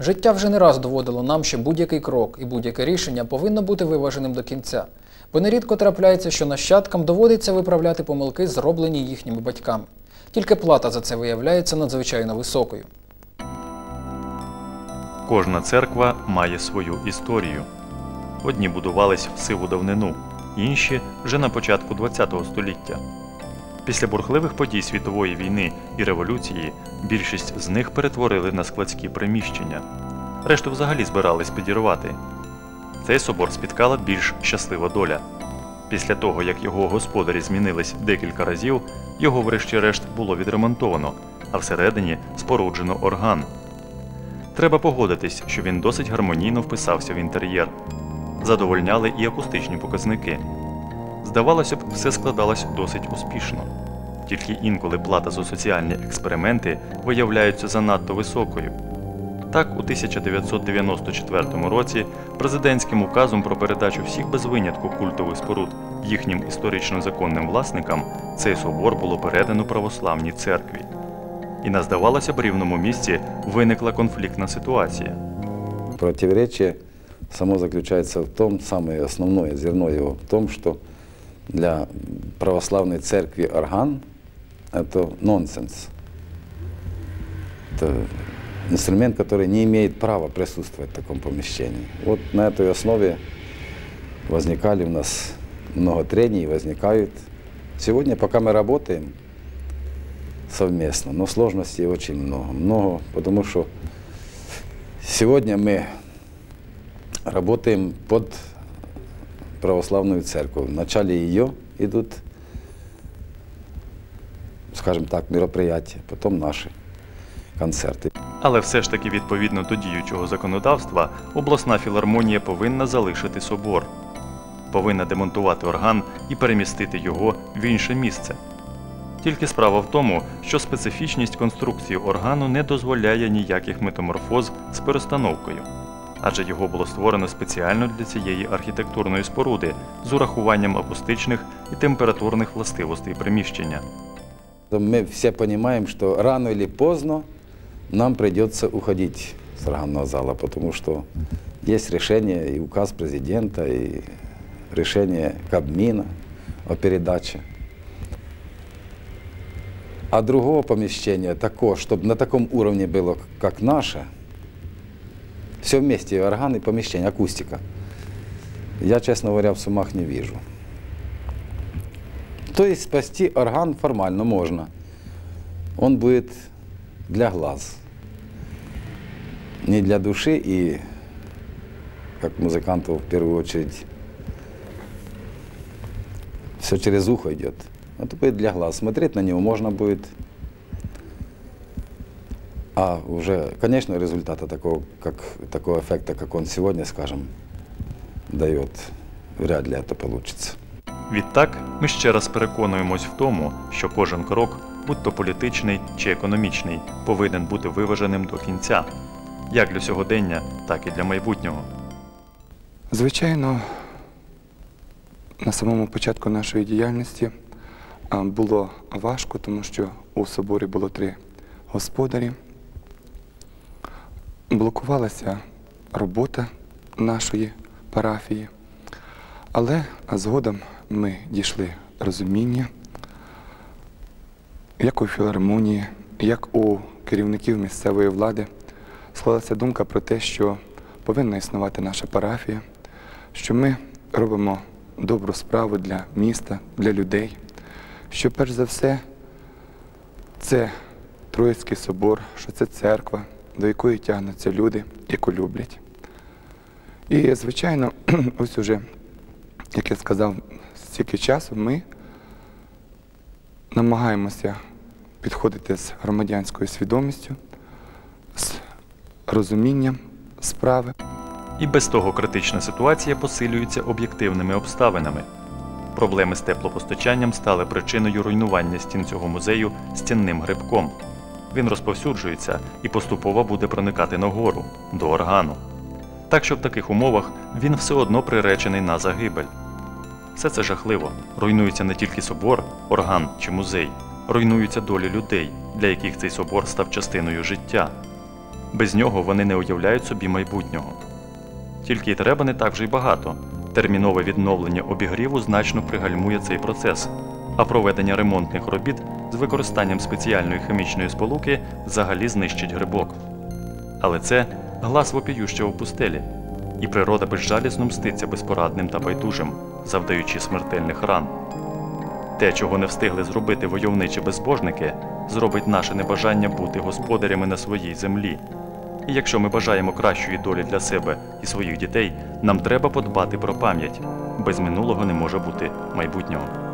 Життя вже не раз доводило нам, що будь-який крок і будь-яке рішення повинно бути виваженим до кінця. Бо нерідко трапляється, що нащадкам доводиться виправляти помилки, зроблені їхніми батьками. Тільки плата за це виявляється надзвичайно високою. Кожна церква має свою історію. Одні будувались в сиву давнину, інші вже на початку ХХ століття. Після бурхливих подій світової війни і революції більшість з них перетворили на складські приміщення. Решту взагалі збирались підірвати. Цей собор спіткала більш щаслива доля. Після того, як його господарі змінились декілька разів, його врешті-решт було відремонтовано, а всередині споруджено орган. Треба погодитись, що він досить гармонійно вписався в інтер'єр. Задовольняли і акустичні показники. Здавалося б, все складалось досить успішно. Тільки інколи плата за соціальні експерименти виявляється занадто високою. Так, у 1994 році президентським указом про передачу всіх без винятку культових споруд їхнім історично законним власникам цей собор було передано православній церкві. І на здавалося б рівному місці виникла конфліктна ситуація. Противоречие само заключается в том, самое основное зерно его в том, что для православной церкви орган – это нонсенс. Это инструмент, который не имеет права присутствовать в таком помещении. Вот на этой основе возникали у нас много трений, возникают. Сегодня, пока мы работаем совместно, но сложностей очень много. Много, потому что сегодня мы работаем под православную церковь. В начале ее идут, скажем так, мероприятия, потом наши концерты. Але все ж таки, відповідно до діючого законодавства, обласна філармонія повинна залишити собор, повинна демонтувати орган і перемістити його в інше місце. Тільки справа в тому, що специфічність конструкції органу не дозволяє ніяких метаморфоз з перестановкою, адже його було створено спеціально для цієї архітектурної споруди з урахуванням акустичних і температурних властивостей приміщення. Мы все понимаем, что рано или поздно нам придется уходить с органного зала, потому что есть решение и указ президента, и решение Кабмина о передаче. А другого помещения, такого, чтобы на таком уровне было, как наше, все вместе, и орган, и помещение, акустика, я, честно говоря, в сумах не вижу. То есть спасти орган формально можно. Он будет для глаз, не для души и, как музыканту в первую очередь, все через ухо идет. Это будет для глаз. Смотреть на него можно будет. А уже, конечно, результата такого, как, такого эффекта, как он сегодня, скажем, дает, вряд ли это получится. Відтак, ми ще раз переконуємось в тому, що кожен крок, будь то політичний чи економічний, повинен бути виваженим до кінця, як для сьогодення, так і для майбутнього. Звичайно, на самому початку нашої діяльності було важко, тому що у соборі було три господарі. Блокувалася робота нашої парафії, але згодом ми дійшли розуміння, як у філармонії, як у керівників місцевої влади склалася думка про те, що повинна існувати наша парафія, що ми робимо добру справу для міста, для людей, що перш за все це Троїцький собор, що це церква, до якої тягнуться люди, яку люблять. І, звичайно, ось уже, як я сказав, стільки часу ми намагаємося підходити з громадянською свідомістю, з розумінням справи. І без того критична ситуація посилюється об'єктивними обставинами. Проблеми з теплопостачанням стали причиною руйнування стін цього музею стінним грибком. Він розповсюджується і поступово буде проникати нагору до органу. Так що в таких умовах він все одно приречений на загибель. Все це жахливо. Руйнується не тільки собор, орган чи музей, руйнуються долі людей, для яких цей собор став частиною життя. Без нього вони не уявляють собі майбутнього. Тільки й треба не так вже й багато. Термінове відновлення обігріву значно пригальмує цей процес, а проведення ремонтних робіт з використанням спеціальної хімічної сполуки взагалі знищить грибок. Але це глас вопіющого в пустелі, і природа безжалісно мститься безпорадним та байдужим, завдаючи смертельних ран. Те, чого не встигли зробити войовничі безбожники, зробить наше небажання бути господарями на своїй землі. І якщо ми бажаємо кращої долі для себе і своїх дітей, нам треба подбати про пам'ять. Без минулого не може бути майбутнього.